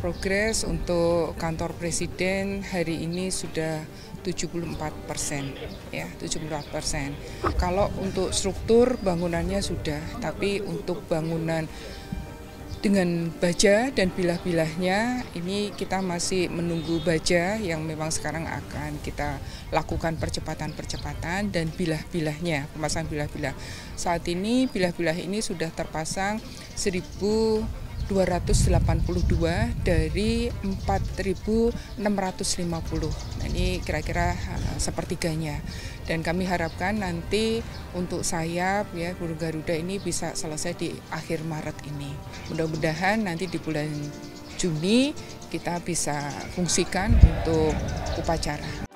progres untuk kantor presiden hari ini sudah 74 persen, ya 74 persen. Kalau untuk struktur bangunannya sudah, tapi untuk bangunan dengan baja dan bilah-bilahnya ini kita masih menunggu baja yang memang sekarang akan kita lakukan percepatan-percepatan dan bilah-bilahnya pemasangan bilah-bilah saat ini bilah-bilah ini sudah terpasang 1000 282 dari 4.650. Nah, ini kira-kira uh, sepertiganya. Dan kami harapkan nanti untuk sayap ya Guru Garuda ini bisa selesai di akhir Maret ini. Mudah-mudahan nanti di bulan Juni kita bisa fungsikan untuk upacara.